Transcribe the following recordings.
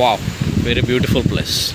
Wow, very beautiful place.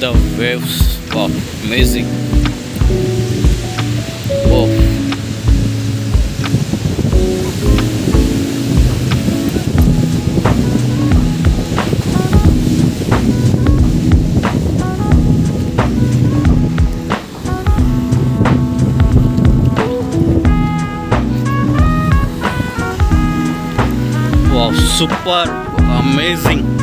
The waves. Wow, amazing. Wow. Wow, super amazing.